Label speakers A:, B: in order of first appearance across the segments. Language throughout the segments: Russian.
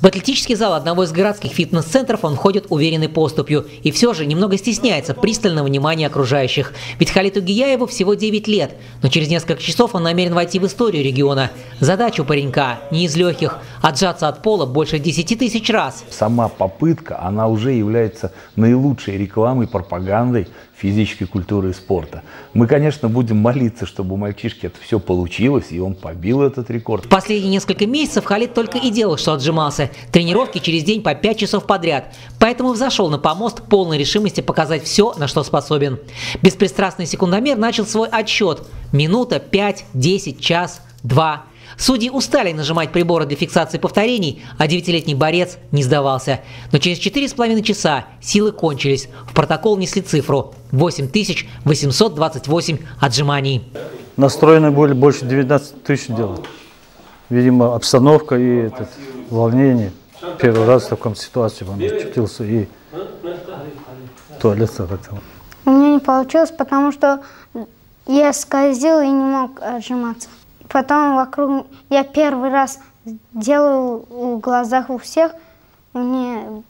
A: В атлетический зал одного из городских фитнес-центров он входит уверенной поступью и все же немного стесняется пристального внимания окружающих. Ведь Халиту Гияеву всего 9 лет, но через несколько часов он намерен войти в историю региона. Задача у паренька не из легких – отжаться от пола больше 10 тысяч раз.
B: Сама попытка, она уже является наилучшей рекламой, пропагандой физической культуры и спорта. Мы, конечно, будем молиться, чтобы у мальчишки это все получилось, и он побил этот рекорд.
A: В последние несколько месяцев Халид только и делал, что отжимался. Тренировки через день по 5 часов подряд. Поэтому взошел на помост полной решимости показать все, на что способен. Беспристрастный секундомер начал свой отсчет. Минута, 5, 10, час, 2. Судьи устали нажимать приборы для фиксации повторений, а девятилетний борец не сдавался. Но через 4,5 часа силы кончились. В протокол внесли цифру 8828 отжиманий.
C: Настроены были больше 19 тысяч делать. Видимо, обстановка и этот, волнение. Первый раз в таком ситуации он очутился и туалет захотел.
D: У меня не получилось, потому что я скользил и не мог отжиматься. Потом вокруг я первый раз делаю в глазах у всех. Мне,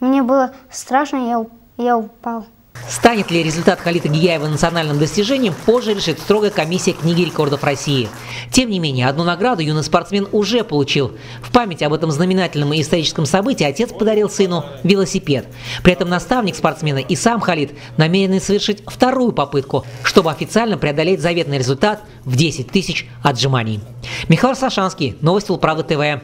D: мне было страшно, я, я упал.
A: Станет ли результат Халита Гияева национальным достижением, позже решит строгая комиссия книги рекордов России. Тем не менее, одну награду юный спортсмен уже получил. В память об этом знаменательном и историческом событии отец подарил сыну велосипед. При этом наставник спортсмена и сам Халид намерены совершить вторую попытку, чтобы официально преодолеть заветный результат в 10 тысяч отжиманий. Михаил Сашанский, Новости Улправы ТВ.